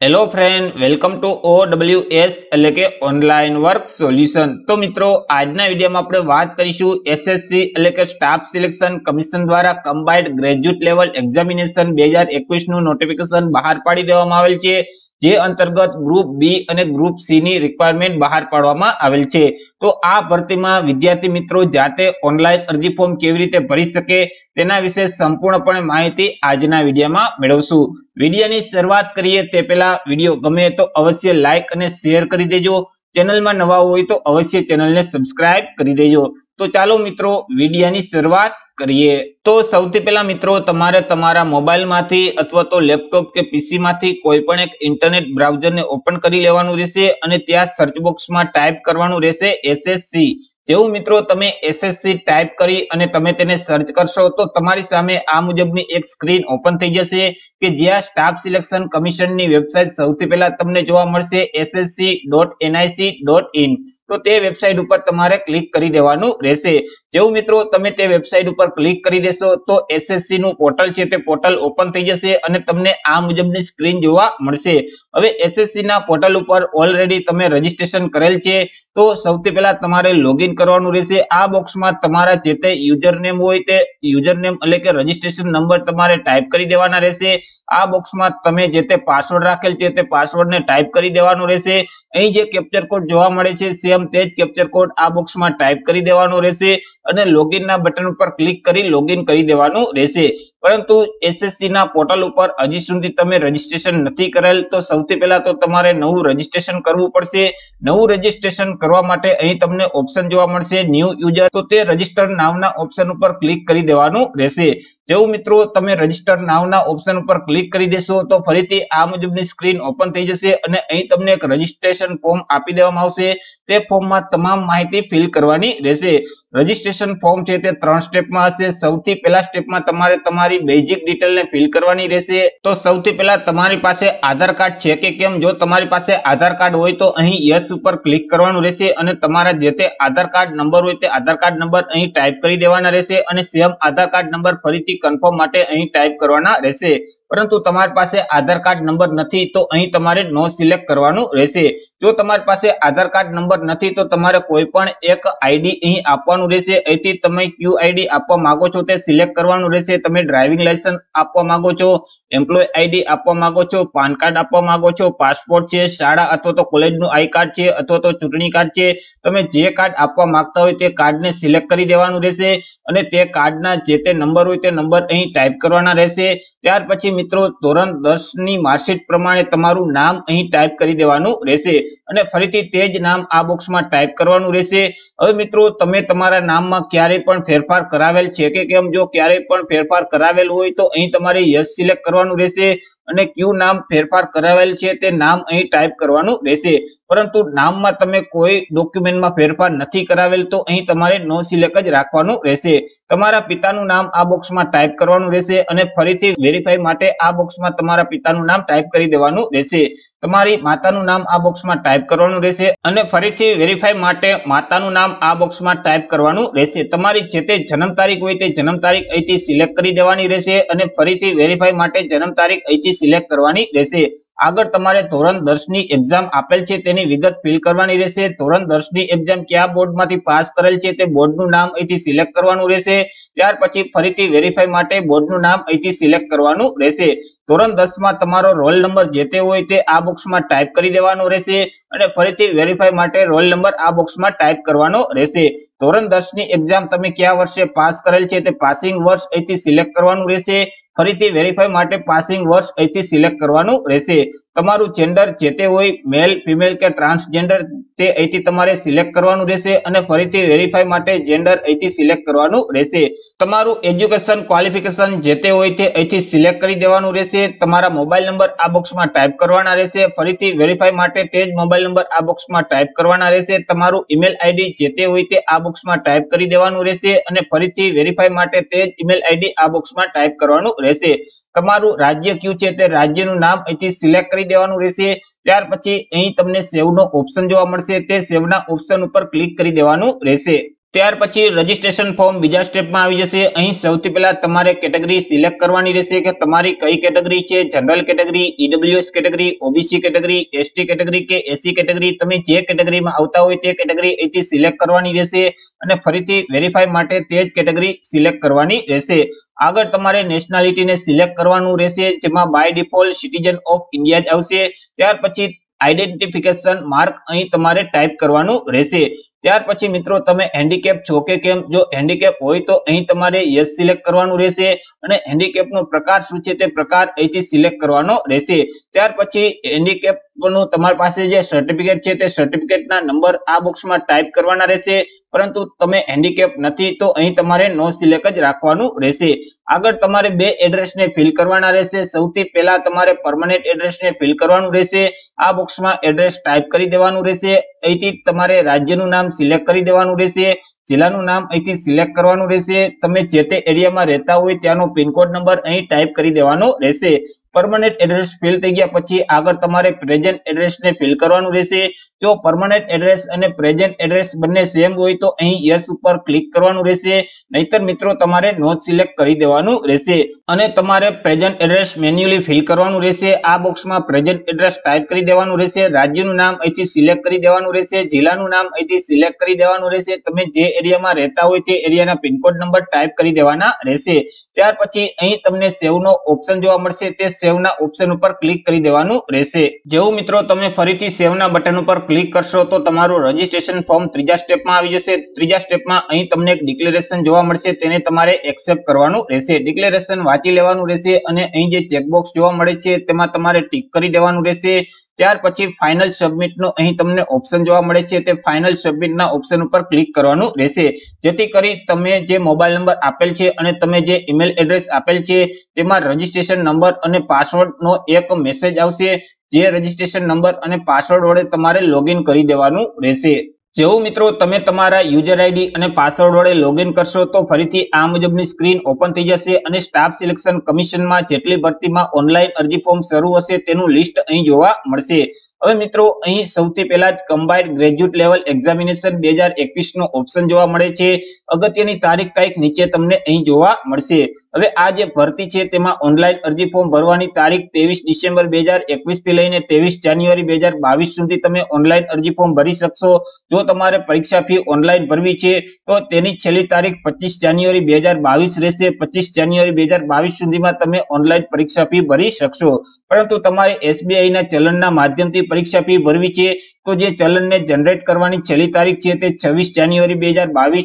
Hello friend welcome to O W S એટલે કે online work solution તો મિત્રો, આજના વિડીયોમાં આપણે વાત કરીશું એસએસસી એટલે કે સ્ટાફ સિલેક્શન કમિશન દ્વારા કમ્બાઇન્ડ ગ્રેજ્યુએટ લેવલ એક્ઝામિનેશન બે હજાર એકવીસનું નોટિફિકેશન બહાર પાડી દેવામાં આવેલ છે. જે અંતર્ગત ગ્રુપ બી અને ગ્રુપ સી ની રિક્વાયરમેન્ટ બહાર પાડવામાં આવેલ છે. તો આ ભરતીમાં વિદ્યાર્થી મિત્રો જાતે ઓનલાઈન અરજી ફોર્મ કેવી રીતે ભરી શકે તેના વિશે સંપૂર્ણપણે માહિતી આજના વિડીયોમાં મેળવશું. વિડીયોની શરૂઆત કરીએ તે પહેલા વીડિયો ગમે તો અવશ્ય લાઇક અને શેર કરી દેજો. ચેનલમાં નવા હોય તો અવશ્ય ચેનલને સબસ્ક્રાઇબ કરી દેજો. તો ચાલો મિત્રો, વિડીયાની શરૂઆત કરીએ. તો સૌથી પહેલા મિત્રો, તમારે તમારા મોબાઈલમાંથી અથવા તો લેપટોપ કે પીસીમાંથી કોઈ પણ એક ઇન્ટરનેટ બ્રાઉઝરને ઓપન કરી લેવાનું રહેશે અને ત્યાં સર્ચ બોક્સમાં ટાઈપ કરવાનું રહેશે એસએસસી. જેવું મિત્રો તમે એસએસસી ટાઈપ કરી અને તમે તેને સર્ચ કરશો, તો તમારી સામે આ મુજબની એક સ્ક્રીન ઓપન થઈ જશે કે જ્યાં સ્ટાફ સિલેક્શન કમિશનની વેબસાઇટ સૌથી પહેલા તમને જોવા મળશે SSC dot NIC dot in તો તે વેબસાઇટ ઉપર તમારે ક્લિક કરી દેવાનું રહેશે. જેવું મિત્રો તમે તે વેબસાઇટ ઉપર ક્લિક કરી દેશો, તો એસએસસી નું પોર્ટલ છે તે પોર્ટલ ઓપન થઈ જશે અને તમને આ મુજબની સ્ક્રીન જોવા મળશે. હવે એસએસસી ના પોર્ટલ ઉપર ઓલરેડી તમે રજીસ્ટ્રેશન કરેલ છે, તો સૌથી પહેલા તમારે લોગિન કરવાનું રહેશે. આ બોક્સમાં તમારા જે તે યુઝરનેમ હોય તે યુઝરનેમ એટલે કે રજીસ્ટ્રેશન નંબર તમારે ટાઈપ કરી દેવાના રહેશે. આ બોક્સમાં તમે જે તે પાસવર્ડ રાખેલ છે તે પાસવર્ડને ટાઈપ કરી દેવાનો રહેશે. અહીં જે કેપ્ચર કોડ જોવા મળે છે સેમ તે જ કેપ્ચર કોડ આ બોક્સમાં ટાઈપ કરી દેવાનો રહેશે અને લોગિનના બટન ઉપર ક્લિક કરી લોગિન કરી દેવાનું રહેશે. પરંતુ એસએસસી ના પોર્ટલ ઉપર હજી સુધી તમે રજીસ્ટ્રેશન નથી કરેલ, તો સૌથી પહેલા તો તમારે નવું રજીસ્ટ્રેશન કરવું પડશે. નવું રજીસ્ટ્રેશન કરવા માટે અહીં તમને ઓપ્શન જોવા મળશે. ન્યૂ યુઝર તો તે રજિસ્ટર નામના ઓપ્શન ઉપર ક્લિક કરી દેવાનું રહેશે. જેવું મિત્રો તમે રજિસ્ટર નાવના ઓપ્શન ઉપર ક્લિક કરી દેશો તો ફરીથી આ મુજબની સ્ક્રીન ઓપન થઈ જશે અને અહીં તમને એક રજીસ્ટ્રેશન ફોર્મ આપી દેવામાં આવશે. તે ફોર્મમાં તમામ માહિતી ફિલ કરવાની રહેશે. રજીસ્ટ્રેશન ફોર્મ છે તે ત્રણ સ્ટેપમાં હશે. સૌથી પહેલા સ્ટેપમાં તમારે તમારી બેઝિક ડિટેલને ફિલ કરવાની રહેશે. તો સૌથી પહેલા તમારી પાસે આધાર કાર્ડ છે કે કેમ? જો તમારી પાસે આધાર કાર્ડ હોય તો અહીં યસ ઉપર ક્લિક કરવાનું રહેશે અને તમારા જે તે આધાર કાર્ડ નંબર હોય તે આધાર કાર્ડ નંબર અહીં ટાઈપ કરી દેવાના રહેશે અને સેમ આધાર કાર્ડ નંબર ફરીથી કન્ફર્મ માટે અહીં ટાઈપ કરવાના રહેશે. પરંતુ તમારી પાસે આધાર કાર્ડ નંબર નથી, તો અહીં તમારે નો સિલેક્ટ કરવાનું રહેશે. જો તમારી પાસે આધાર કાર્ડ નંબર નથી, તો તમારે કોઈ પણ એક આઈડી અહીં આપવાનું રહેશે. અહીંથી તમે ક્યુ આઈડી આપવા માંગો છો, તે સિલેક્ટ કરવાનું રહેશે. તમે ડ્રાઇવિંગ લાયસન્સ આપવા માંગો છો એમ્પ્લોય આઈડી આપવા માંગો છો, પાન કાર્ડ આપવા માંગો છો પાસપોર્ટ છે, શાળા અથવા તો કોલેજનું આઈ કાર્ડ છે, અથવા તો ચૂંટણી કાર્ડ છે, તમે જે કાર્ડ આપવા માંગતા હોય તે કાર્ડને સિલેક્ટ કરી દેવાનું રહેશે અને તે કાર્ડના જે તે નંબર હોય તે નંબર અહીં ટાઈપ કરવાના રહેશે. ત્યાર પછી મિત્રો, ધોરણ દસની માર્કશીટ પ્રમાણે તમારું નામ અહીં ટાઈપ કરી દેવાનું રહેશે અને ફરીથી તે જ નામ આ બોક્સમાં ટાઈપ કરવાનું રહેશે. હવે મિત્રો, તમે તમારા નામમાં ક્યારેય પણ ફેરફાર કરાવેલ છે કે કેમ? જો ક્યારેય પણ ફેરફાર કરાવેલ હોય તો અહીં તમારે યસ સિલેક્ટ કરવાનું રહેશે. અને કયું નામ ફેરફાર કરાવેલ છે તે નામ અહીં ટાઈપ કરવાનું રહેશે. પરંતુ નામમાં તમે કોઈ ડોક્યુમેન્ટમાં ફેરફાર નથી કરાવેલ તો અહીં તમારે નો સિલેક્ટ જ રાખવાનું રહેશે. તમારા પિતાનું નામ આ બોક્સમાં ટાઈપ કરવાનું રહેશે અને ફરીથી વેરીફાઈ માટે આ બોક્સમાં તમારા પિતાનું નામ ટાઈપ કરી દેવાનું રહેશે. તમારી માતાનું નામ આ બોક્સમાં ટાઈપ કરવાનું રહેશે અને ફરીથી વેરીફાઈ માટે માતાનું નામ આ બોક્સમાં ટાઈપ કરવાનું રહેશે. તમારી જે તે જન્મ તારીખ હોય તે જન્મ તારીખ અહીંથી સિલેક્ટ કરી દેવાની રહેશે અને ફરીથી વેરીફાઈ માટે જન્મ તારીખ અહીંથી સિલેક્ટ કરવાની રહેશે. આગળ તમારે ધોરણ દસની એક્ઝામ આપેલ છે તેની વિગત ફિલ કરવાની રહેશે. ધોરણ દસની એક્ઝામ કયા બોર્ડમાંથી પાસ કરેલ છે તે બોર્ડનું નામ અહીંથી સિલેક્ટ કરવાનું રહેશે. ત્યાર પછી ફરીથી વેરીફાઈ માટે બોર્ડનું નામ અહીંથી સિલેક્ટ કરવાનું રહેશે. ધોરણ દસમાં તમારો રોલ નંબર જે તે હોય તે આ બોક્સમાં ટાઈપ કરી દેવાનો રહેશે અને ફરીથી વેરીફાઈ માટે રોલ નંબર આ બોક્સમાં ટાઈપ કરવાનો રહેશે. ધોરણ દસની એક્ઝામ તમે કયા વર્ષે પાસ કરેલ છે તે પાસિંગ વર્ષ અહીંથી સિલેક્ટ કરવાનું રહેશે. ફરીથી વેરીફાઈ માટે પાસિંગ વર્ષ અહીંથી સિલેક્ટ કરવાનું રહેશે. તમારું જેન્ડર જે તે હોય મેલ ફિમેલ કે ટ્રાન્સજેન્ડર તે અહીંથી તમારે સિલેક્ટ કરવાનું રહેશે અને ફરીથી વેરીફાઈ માટે જેન્ડર અહીંથી સિલેક્ટ કરવાનું રહેશે. તમારું એજ્યુકેશન ક્વોલિફિકેશન જે તે હોય તે અહીંથી સિલેક્ટ કરી દેવાનું રહેશે. તમારા મોબાઈલ નંબર આ બોક્સમાં ટાઈપ કરવાના રહેશે. ફરીથી વેરીફાઈ માટે તે જ મોબાઈલ નંબર આ બોક્સમાં ટાઈપ કરવાના રહેશે. તમારું ઈમેલ આઈડી જે તે હોય તે આ બોક્સમાં ટાઈપ કરી દેવાનું રહેશે અને ફરીથી વેરીફાઈ માટે તે જ ઈમેલ આઈડી આ બોક્સમાં ટાઈપ કરવાનું રહેશે. તમારું રાજ્ય કયું છે તે રાજ્યનું નામ અહીંથી સિલેક્ટ કરી દેવાનું રહેશે. ત્યાર પછી અહીં તમને સેવ નો ઓપ્શન જોવા મળશે. તે સેવના ઓપ્શન ઉપર ક્લિક કરી દેવાનું રહેશે. ત્યાર પછી રજીસ્ટ્રેશન ફોર્મ બીજા સ્ટેપમાં આવી જશે. અહીં સૌથી પહેલા તમારે કેટેગરી સિલેક્ટ કરવાની રહેશે કે તમારી કઈ કેટેગરી છે? General category EWS category OBC category ST category કે એસી કેટેગરી તમે જે કેટેગરીમાં આવતા હોય તે કેટેગરી અહીંથી સિલેક્ટ કરવાની રહેશે અને ફરીથી વેરીફાઈ માટે તે જ કેટેગરી સિલેક્ટ કરવાની રહેશે. આગળ તમારે નેશનાલિટીને સિલેક્ટ કરવાનું રહેશે, જેમાં by default citizen of India જ આવશે. ત્યાર પછી આઈડેન્ટિફિકેશન માર્ક અહીં તમારે ટાઈપ કરવાનું રહેશે. ત્યાર પછી મિત્રો તમે હેન્ડીકેપ છો કે કેમ? જો હેન્ડીકેપ હોય તો અહીં તમારે યસ સિલેક્ટ કરવાનું રહેશે અને હેન્ડીકેપ નો પ્રકાર શું છે તે પ્રકાર અહીંથી સિલેક્ટ કરવાનો રહેશે. ત્યાર પછી હેન્ડીકેપ નું તમારી પાસે જે સર્ટિફિકેટ છે તે સર્ટિફિકેટના નંબર આ બોક્સમાં ટાઈપ કરવાના રહેશે. પરંતુ તમે હેન્ડીકેપ નથી તો અહીં તમારે નો સિલેક્ટ જ રાખવાનું રહેશે. આગળ તમારે બે એડ્રેસને ફિલ કરવાના રહેશે. સૌથી પહેલા તમારે પરમનન્ટ એડ્રેસને ફિલ કરવાનું રહેશે. આ બોક્સમાં એડ્રેસ ટાઈપ કરી દેવાનું રહેશે. અહીંથી તમારે રાજ્યનું નામ સિલેક્ટ કરી દેવાનું રહેશે. જિલ્લાનું નામ અહીંથી સિલેક્ટ કરવાનું રહેશે. તમે જે તે એરિયામાં રહેતા હોય ત્યાંનો પિનકોડ નંબર અહીં ટાઈપ કરી દેવાનો રહેશે. પરમનન્ટ એડ્રેસ ફિલ થઈ ગયા. પછી આગળ તમારે પ્રેઝન્ટ એડ્રેસને ફિલ કરવાનું રહેશે. જો પરમનન્ટ એડ્રેસ અને પ્રેઝન્ટ એડ્રેસ બંને સેમ હોય તો અહીં યસ ઉપર ક્લિક કરવાનું રહેશે. નહીતર મિત્રો તમારે નો સિલેક્ટ કરી દેવાનું રહેશે. અને તમારે પ્રેઝન્ટ એડ્રેસ મેન્યુઅલી ફિલ કરવાનું રહેશે. આ બોક્સમાં પ્રેઝન્ટ એડ્રેસ ટાઈપ કરી દેવાનું રહેશે. રાજ્યનું નામ અહીંથી સિલેક્ટ કરી દેવાનું રહેશે. જિલ્લાનું નામ અહીંથી સિલેક્ટ કરી દેવાનું રહેશે. તમે જે એરિયામાં રહેતા હોય તે એરિયાના પિનકોડ નંબર ટાઈપ કરી દેવાના રહેશે. ત્યાર પછી અહીં તમને સેવ નો ઓપ્શન જોવા મળશે. તે સેવના ઓપ્શન ઉપર ક્લિક કરી દેવાનું રહેશે. જેવું મિત્રો તમે ફરીથી સેવના બટન ઉપર ક્લિક કરશો તો તમારું રજીસ્ટ્રેશન ફોર્મ ત્રીજા સ્ટેપમાં આવી જશે. ત્રીજા સ્ટેપમાં અહીં તમને એક ડિક્લેરેશન જોવા મળશે. તેને તમારે એક્સેપ્ટ કરવાનું રહેશે. ડિક્લેરેશન વાંચી લેવાનું રહેશે અને અહીં જે ચેકબોક્સ જોવા મળે છે તેમાં તમારે ટીક કરી દેવાનું રહેશે. ત્યાર પછી ફાઇનલ સબમિટ નો અહીં તમને ઓપ્શન જોવા મળે છે. તે ફાઇનલ સબમિટ ના ઓપ્શન ઉપર ક્લિક કરવાનું રહેશે. જેથી કરી તમે જે મોબાઈલ નંબર આપેલ છે અને તમે જે ઈમેલ એડ્રેસ આપેલ છે, તેમાં રજીસ્ટ્રેશન નંબર અને પાસવર્ડ નો એક મેસેજ આવશે. જે રજીસ્ટ્રેશન નંબર અને પાસવર્ડ વડે તમારે લોગિન કરી દેવાનું રહેશે. જેવું મિત્રો તમે તમારા યુઝર આઈડી અને પાસવર્ડ વડે લોગિન કરશો તો ફરીથી આ મુજબની સ્ક્રીન ઓપન થઈ જશે અને સ્ટાફ સિલેક્શન કમિશનમાં જેટલી ભરતીમાં ઓનલાઈન અરજી ફોર્મ શરૂ હશે તેનું લિસ્ટ અહીં જોવા મળશે. હવે મિત્રો, અહીં સૌથી પહેલા જ કમ્બાઇન્ડ ગ્રેજ્યુએટ લેવલ એક્ઝામિનેશન બે હજાર એકવીસ નો ઓપ્શન જોવા મળે છે. અગત્યની તારીખ કંઈક નીચે તમને અહીં જોવા મળશે. હવે આ જે ભરતી છે તેમાં ઓનલાઈન અરજી ફોર્મ ભરવાની તારીખ ત્રેવીસ ડિસેમ્બર બે હજાર એકવીસથી લઈને ત્રેવીસ જાન્યુઆરી બે બાવીસ સુધી તમે ઓનલાઈન અરજી ફોર્મ ભરી શકશો. જો તમારે પરીક્ષા ફી ઓનલાઈન ભરવી છે, તો તેની છેલ્લી તારીખ પચીસ જાન્યુઆરી બે હજાર બાવીસ રહેશે. પચીસ જાન્યુઆરી બે હજાર બાવીસ સુધીમાં તમે ઓનલાઈન પરીક્ષા ફી ભરી શકશો. પરંતુ તમારે એસબીઆઈ ના ચલણના માધ્યમથી પરીક્ષા ફી ભરવી છે. તો જે ચલણને જનરેટ કરવાની છેલ્લી તારીખ છે તે છવ્વીસ જાન્યુઆરી બે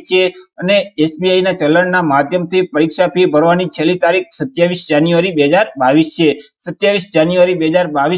છે અને એસબીઆઈ ના ચલણના માધ્યમથી પરીક્ષા ફી ભરવાની છેલ્લી તારીખ સત્યાવીસ જાન્યુઆરી બે છે. સત્યાવીસ જાન્યુઆરી બે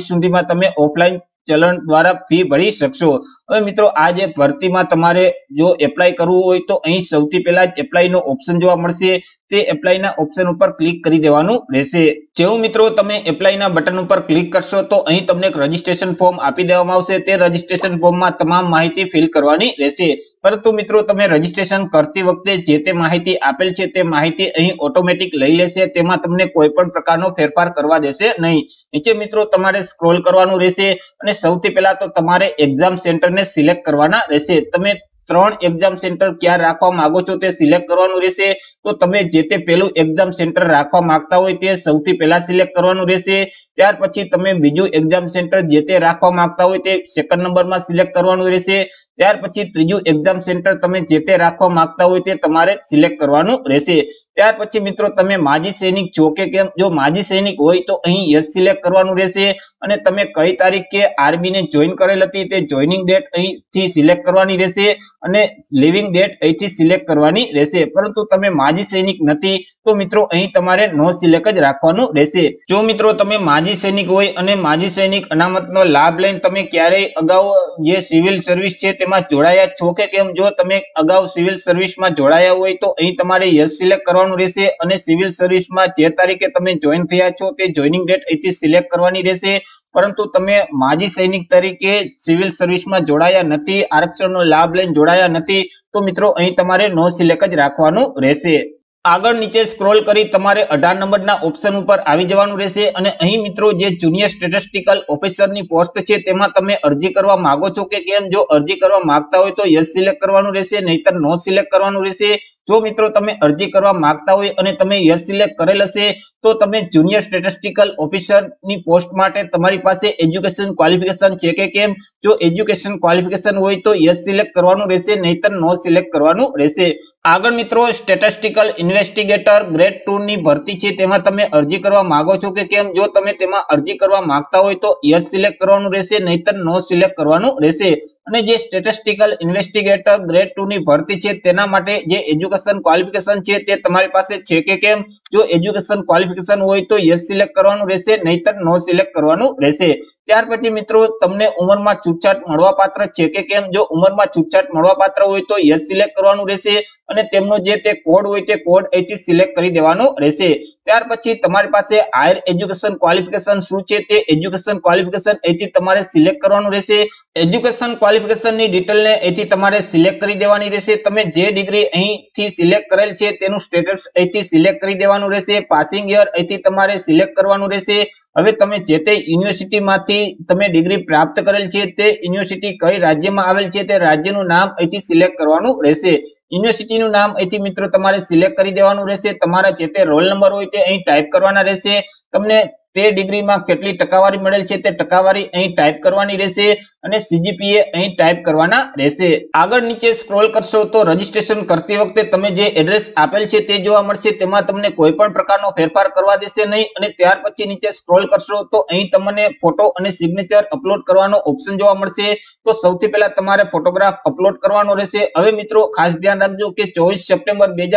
સુધીમાં તમે ઓફલાઈન ચલણ દ્વારા ફી ભરી શકશો. હવે મિત્રો આ જે ભરતીમાં તમારે જો એપ્લાય કરવું હોય તો અહીં સૌથી પહેલા જ એપ્લાય નો ઓપ્શન જોવા મળશે. તે એપ્લાયના ઓપ્શન ઉપર ક્લિક કરી દેવાનું રહેશે. જેવું મિત્રો, તમે એપ્લાયના બટન ઉપર ક્લિક કરશો તો અહીં તમને એક રજીસ્ટ્રેશન ફોર્મ આપી દેવામાં આવશે. તે રજીસ્ટ્રેશન ફોર્મમાં તમામ માહિતી ફિલ કરવાની રહેશે. પરંતુ મિત્રો, તમે રજીસ્ટ્રેશન કરતી વખતે જે તે માહિતી આપેલ છે, તે માહિતી અહીં ઓટોમેટિક લઈ લેશે. તેમાં તમને કોઈ પણ પ્રકારનો ફેરફાર કરવા દેશે નહીં. નીચે મિત્રો, તમારે સ્ક્રોલ કરવાનું રહેશે અને સૌથી પહેલા તો તમારે એક્ઝામ સેન્ટરને સિલેક્ટ કરવાના રહેશે. તમે ત્રણ એક્ઝામ સેન્ટર ક્યાં રાખવા માંગો છો તે સિલેક્ટ કરવાનું રહેશે. તો તમે જે તે પેલું એક્ઝામ સેન્ટર રાખવા માંગતા હોય તે સૌથી પહેલા સિલેક્ટ કરવાનું રહેશે. ત્યાર પછી તમે બીજું એક્ઝામ સેન્ટર જે તે રાખવા માંગતા હોય તે સેકન્ડ નંબરમાં સિલેક્ટ કરવાનું રહેશે. ત્યાર પછી ત્રીજું એક્ઝામ સેન્ટર તમે જે તે રાખવા માંગતા હોય તે તમારે સિલેક્ટ કરવાનું રહેશે. ત્યાર પછી મિત્રો તમે માજી સૈનિક છો કે કેમ? જો માજી સૈનિક હોય તો અહીં યસ સિલેક્ટ કરવાનું રહેશે અને તમે કઈ તારીખે આરબી ને જોઈન કરેલ હતી તે જોઈનિંગ ડેટ અહીંથી સિલેક્ટ કરવાની રહેશે અને લિવિંગ ડેટ અહીંથી સિલેક્ટ કરવાની રહેશે. પરંતુ તમે માજી સૈનિક નથી તો મિત્રો અહીં તમારે નો સિલેક્ટ જ રાખવાનું રહેશે. જો મિત્રો તમે માજી સૈનિક હોય અને માજી સૈનિક અનામતનો લાભ લઈને તમે ક્યારેય અગાઉ જે સિવિલ સર્વિસ છે તેમાં જોડાયા છો કે કેમ? જો તમે અગાઉ સિવિલ સર્વિસમાં જોડાયા હોય તો અહીં તમારે યસ સિલેક્ટ કરવાનું રહેશે અને સિવિલ સર્વિસમાં જે તારીખે તમે જોઈન થયા છો તે જોઈનિંગ ડેટ અહીંથી સિલેક્ટ કરવાની રહેશે. પરંતુ તમે માજી સૈનિક તરીકે સિવિલ સર્વિસમાં જોડાયા નથી, આરક્ષણનો લાભ લઈને જોડાયા નથી, તો મિત્રો અહીં તમારે નો સિલેક્ટ જ રાખવાનું રહેશે. આગળ નીચે સ્ક્રોલ કરી તમારે અઢાર નંબરના ઓપ્શન ઉપર આવી જવાનું રહેશે અને અહીં મિત્રો જે જુનિયર સ્ટેટિસ્ટિકલ ઓફિસરની પોસ્ટ છે તેમાં તમે અરજી કરવા માંગો છો કે કેમ? જો અરજી કરવા માંગતા હોય તો યસ સિલેક્ટ કરવાનું રહેશે, નહીતર નો સિલેક્ટ કરવાનું રહેશે. જો મિત્રો તમે અરજી કરવા માંગતા હોય અને તમે યસ સિલેક્ટ કરેલ હશે, તો તમે જુનિયર સ્ટેટિસ્ટિકલ ઓફિસરની પોસ્ટ માટે તમારી પાસે એજ્યુકેશન ક્વોલિફિકેશન છે કે કેમ? જો એજ્યુકેશન ક્વોલિફિકેશન હોય તો યસ સિલેક્ટ કરવાનું રહેશે, નહીતર નો સિલેક્ટ કરવાનું રહેશે. આગળ મિત્રો સ્ટેટિસ્ટિકલ ઇન્વેસ્ટિગેટર ગ્રેડ ટુ ની ભરતી છે, તેમાં તમે અરજી કરવા માંગો છો કે કેમ? જો તમે તેમાં અરજી કરવા માંગતા હોય તો યસ સિલેક્ટ કરવાનું રહેશે, નહીતર નો સિલેક્ટ કરવાનું રહેશે. અને જે સ્ટેટિસ્ટિકલ ઇન્વેસ્ટિગેટર ગ્રેડ ટુ ની ભરતી છે, તેના માટે જે એજ્યુકેશન ક્વોલિફિકેશન છે, તે તમારી પાસે છે કે કેમ? જો એજ્યુકેશન ક્વોલિફિકેશન હોય તો યસ સિલેક્ટ કરવાનું રહેશે, નહીતર નો સિલેક્ટ કરવાનું રહેશે. ત્યાર પછી મિત્રો, તમને ઉંમરમાં છૂટછાટ મળવા પાત્ર છે કે કેમ? જો ઉંમરમાં છૂટછાટ મળવા પાત્ર હોય તો યસ સિલેક્ટ કરવાનું રહેશે અને તેમનો જે તે કોડ હોય તે કોડ અહીંથી સિલેક્ટ કરી દેવાનો રહેશે. ત્યાર પછી તમારી પાસે હાયર એજ્યુકેશન ક્વોલિફિકેશન શું છે? તે એજ્યુકેશન ક્વોલિફિકેશન અહીંથી તમારે સિલેક્ટ કરવાનું રહેશે. એજ્યુકેશન ક્વોલિફિકેશનની ડિટેલને અહીંથી તમારે સિલેક્ટ કરી દેવાની રહેશે. તમે જે ડિગ્રી અહીંથી સિલેક્ટ કરેલ છે તેનું સ્ટેટસ અહીંથી સિલેક્ટ કરી દેવાનું રહેશે. પાસિંગ યર અહીંથી તમારે સિલેક્ટ કરવાનું રહેશે. હવે તમે જે તે યુનિવર્સિટીમાંથી તમે ડિગ્રી પ્રાપ્ત કરેલ છે તે યુનિવર્સિટી કઈ રાજ્યમાં આવેલ છે તે રાજ્યનું નામ અહીંથી સિલેક્ટ કરવાનું રહેશે. યુનિવર્સિટીનું નામ અહીંથી મિત્રો તમારે સિલેક્ટ કરી દેવાનું રહેશે. તમારા જે તે રોલ નંબર હોય તે અહીં ટાઈપ કરવાના રહેશે. તમને તે ડિગ્રીમાં કેટલી ટકાવારી મળેલ છે તે ટકાવારી અહીં ટાઈપ કરવાની રહેશે અને સીજીપીએ અહીં ટાઈપ કરવાના રહેશે. આગળ નીચે સ્ક્રોલ કરશો તો રજીસ્ટ્રેશન કરતી વખતે તમે જે એડ્રેસ આપેલ છે તે જોવા મળશે. તેમાં તમને કોઈ પણ પ્રકારનો ફેરફાર કરવા દેશે નહીં અને ત્યાર પછી નીચે સ્ક્રોલ કરશો તો અહીં તમને ફોટો અને સિગ્નેચર અપલોડ કરવાનો ઓપ્શન જોવા મળશે. તો સૌથી પહેલા તમારે ફોટોગ્રાફ અપલોડ કરવાનો રહેશે. હવે મિત્રો ખાસ ધ્યાન રાખજો કે ચોવીસ સપ્ટેમ્બર બે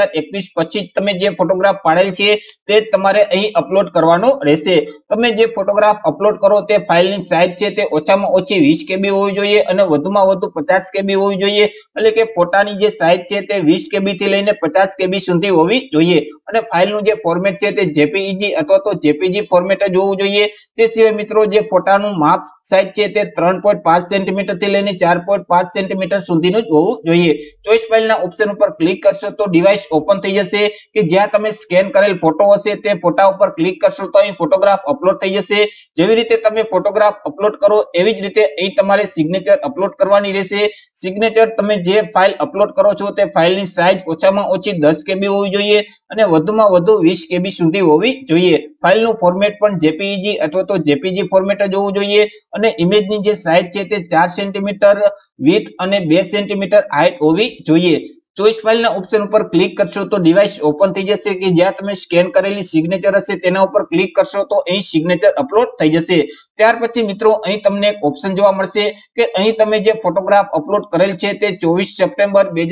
પછી તમે જે ફોટોગ્રાફ પાડેલ છે તે તમારે અહીં અપલોડ કરવાનો રહેશે. તમે જે ફોટોગ્રાફ અપલોડ કરો તે ફાઇલની સાઇઝ છે તે ઓછામાં ઓછી વીસ કેબી હોવી જોઈએ અને વધુમાં વધુ પચાસ કેબી હોવી જોઈએ. એટલે કે ફોટાની જે સાઇઝ છે તે વીસ કેબી થી લઈને પચાસ કેબી સુધી હોવી જોઈએ. અને ફાઇલનું જે ફોર્મેટ છે તે જેપીઈજી અથવા તો જેપીજી ફોર્મેટ જ હોવું જોઈએ. તે સિવાય મિત્રો જે ફોટાનું માપ સાઇઝ છે તે ત્રણ પોઈન્ટ પાંચ સેન્ટીમીટરથી લઈને ચાર પોઈન્ટ પાંચ સેન્ટીમીટર સુધીનું જ હોવું જોઈએ. ચોઈસ ફાઇલના ઓપ્શન ઉપર ક્લિક કરશો તો ડિવાઇસ ઓપન થઈ જશે. કે જ્યાં તમે સ્કેન કરેલ ફોટો હશે તે ફોટા ઉપર ક્લિક કરશો તો અહીં ફોટોગ્રાફ અપલોડ થઈ જશે. જેવી રીતે તમે ફોટોગ્રાફ અપલોડ કરો, એવી જ રીતે અહીં તમારે સિગ્નેચર અપલોડ કરવાની રહેશે. સિગ્નેચર તમે જે ફાઇલ અપલોડ કરો છો તે ફાઇલની સાઇઝ ઓછામાં ઓછી દસ કેબી હોવી જોઈએ અને વધુમાં વધુ વીસ કેબી સુધી હોવી જોઈએ. ફાઇલનું ફોર્મેટ પણ જેપીઈજી અથવા તો જેપીજી ફોર્મેટ જ હોવું જોઈએ અને ઇમેજની જે સાઇઝ છે તે ચાર સેન્ટીમીટર વિથ અને બે સેન્ટીમીટર હાઇટ હોવી જોઈએ. ચોઈસ ફાઇલના ઓપ્શન ઉપર ક્લિક કરશો તો ડિવાઇસ ઓપન થઈ જશે કે જ્યાં તમે સ્કેન કરેલી સિગ્નેચર હશે તેના ઉપર ક્લિક કરશો તો અહીં સિગ્નેચર અપલોડ થઈ જશે. ત્યાર પછી મિત્રો અહીં તમને એક ઓપ્શન જોવા મળશે કે અહીં તમે જે ફોટોગ્રાફ અપલોડ કરેલ છે તે ચોવીસ સપ્ટેમ્બર બે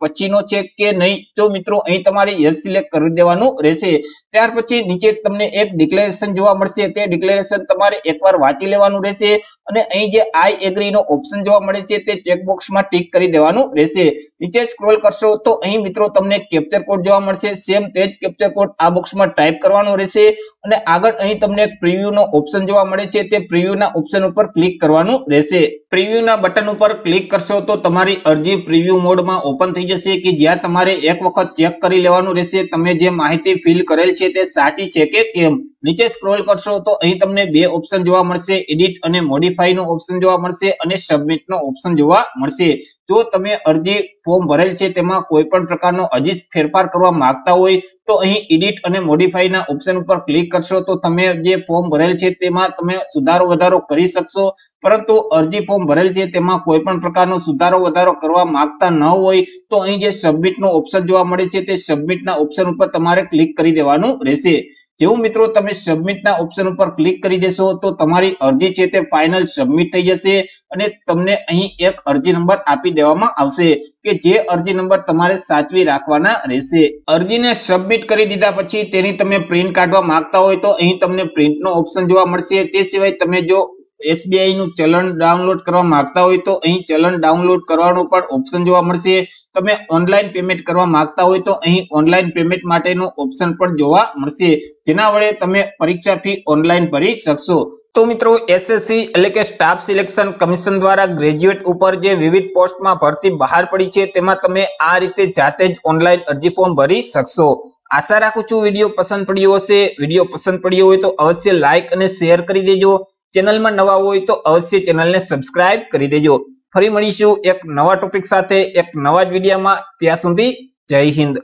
પછીનો છે કે નહીં તો મિત્રો અહીં તમારે યસ સિલેક્ટ કરી દેવાનું રહેશે. ત્યાર પછી નીચે તમને એક ડિક્લેરેશન જોવા મળશે તે ડિક્લેરેશન તમારે એકવાર વાંચી લેવાનું રહેશે અને અહીં જે આઈ એગ્રી નો ઓપ્શન જોવા મળે છે તે ચેકબોક્સમાં ટીક કરી દેવાનું રહેશે. નીચે સ્ક્રોલ કરશો તો અહીં મિત્રો તમને કેપ્ચર કોડ જોવા મળશે. સેમ તે જ કેપ્ચર કોડ આ બોક્સમાં ટાઈપ કરવાનો રહેશે અને આગળ અહીં તમને એક પ્રિવ્યુ નો ઓપ્શન જોવા મળે છે. તે પ્રિવ્યુના ઓપ્શન ઉપર ક્લિક કરવાનું રહેશે. પ્રિવ્યુના બટન ઉપર ક્લિક કરશો તો તમારી અરજી પ્રિવ્યુ મોડમાં ઓપન થઈ જશે કે જ્યાં તમારે એક વખત ચેક કરી લેવાનું રહેશે. તમે જે માહિતી ફિલ કરેલ છે તે સાચી છે કે કેમ? નીચે સ્ક્રોલ કરશો તો અહીં તમને બે ઓપ્શન જોવા મળશે. એડિટ અને મોડિફાઈ નો ઓપ્શન જોવા મળશે અને સબમિટ નો ઓપ્શન જોવા મળશે. જો તમે અરજી ફોર્મ ભરેલ છે તેમાં કોઈ પણ પ્રકારનો હજી ફેરફાર કરવા માંગતા હોય તો અહીં એડિટ અને મોડિફાઈ ના ઓપ્શન ઉપર ક્લિક કરશો તો તમે જે ફોર્મ ભરેલ છે તેમાં તમે સુધારો વધારો કરી શકશો. પરંતુ અરજી ફોર્મ ભરેલ છે, તેમાં કોઈ પણ પ્રકારનો સુધારો, વધારો કરવા માંગતા ન હોય, તો અહીં જે સબમિટ નો ઓપ્શન જોવા મળે છે, તે સબમિટ ના ઓપ્શન ઉપર તમારે ક્લિક કરી દેવાનું રહેશે. જેવું મિત્રો તમે સબમિટના ઓપ્શન ઉપર ક્લિક કરી દેશો, તો તમારી અરજી છે, તે ફાઇનલ સબમિટ થઈ જશે અને તમને અહીં એક અરજી નંબર આપી દેવામાં આવશે કે જે અરજી નંબર તમારે સાચવી રાખવાના રહેશે. અરજીને સબમિટ કરી દીધા પછી તેની તમે પ્રિન્ટ કાઢવા માંગતા હોય તો અહીં તમને પ્રિન્ટનો ઓપ્શન જોવા મળશે. તે સિવાય તમે જો એસબીઆઈ નું ચલણ ડાઉનલોડ કરવા માંગતા હોય તો અહીં ચલણ ડાઉનલોડ કરવાનો પણ ઓપ્શન જોવા મળશે. તમે ઓનલાઈન પેમેન્ટ કરવા માંગતા હોય તો અહીં ઓનલાઈન પેમેન્ટ માટેનો ઓપ્શન પણ જોવા મળશે. જેના વડે તમે પરીક્ષા ફી ઓનલાઈન ભરી શકશો. તો મિત્રો એસએસસી એટલે કે સ્ટાફ સિલેક્શન કમિશન દ્વારા ગ્રેજ્યુએટ ઉપર જે વિવિધ પોસ્ટમાં ભરતી બહાર પડી છે, તેમાં તમે આ રીતે જાતે જ ઓનલાઈન અરજી ફોર્મ ભરી શકશો. આશા રાખું છું વીડિયો પસંદ પડ્યો હશે. વીડિયો પસંદ પડ્યો હોય તો અવશ્ય લાઇક અને શેર કરી દેજો. ચેનલમાં નવા હોય તો અવશ્ય ચેનલને સબસ્ક્રાઇબ કરી દેજો. ફરી મળીશું એક નવા ટોપિક સાથે, એક નવા જ વિડીયોમાં ત્યાં સુધી જય હિન્દ.